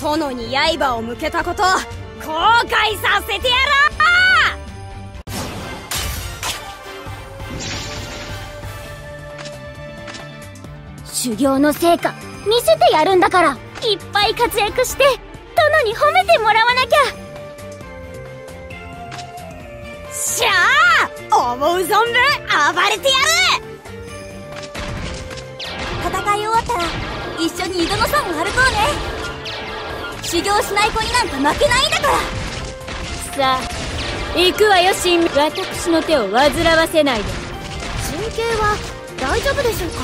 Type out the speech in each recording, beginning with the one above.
殿に刃を向けたこと後悔させてやろう修行の成果見せてやるんだからいっぱい活躍して殿に褒めてもらわなきゃ！しゃあ思う存分暴れてやる！戦い終わったら一緒に井戸の山を歩こうね修行しない子になんか負けないんだから。さあ行くわよ神私の手を煩わせないで。神経は大丈夫でしょうか？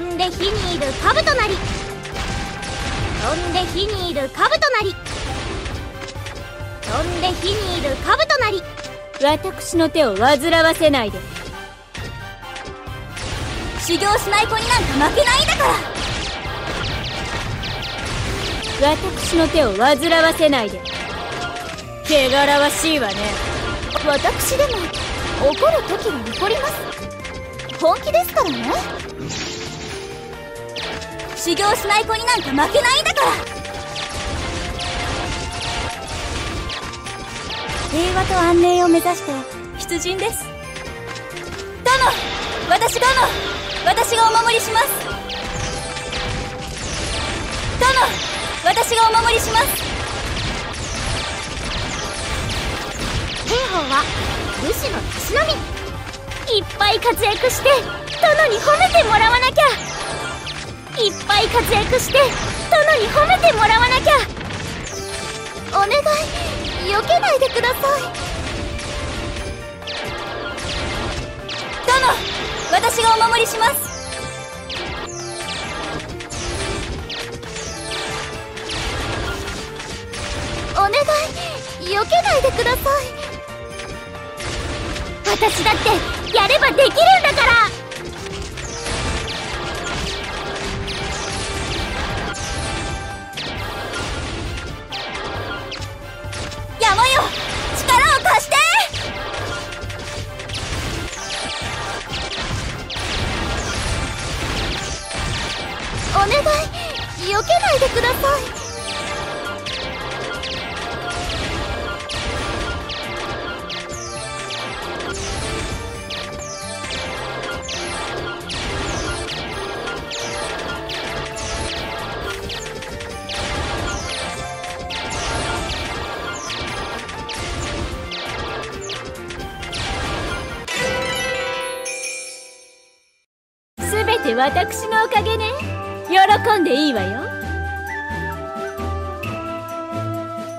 飛んで火にいる兜なり。飛んで火にいる兜なり。飛んで火にいる兜なり。私の手を煩わせないで。修行しない子になんか負けないんだから私の手を煩わせないで。汚らわしいわね。私でも怒る時は怒ります。本気ですからね。修行しない子になんか負けないんだから。平和と安寧を目指して出陣です。殿私殿私がお守りします。殿私がお守りします。兵法は武士のたしなみ。いっぱい活躍して殿に褒めてもらわなきゃ。いっぱい活躍して殿に褒めてもらわなきゃ。お願い避けないでください。殿私がお守りします。お願い。避けないでください。私だってやればできるんだから。山よ力を貸して。お願い。避けないでください。て私のおかげね。喜んでいいわよ。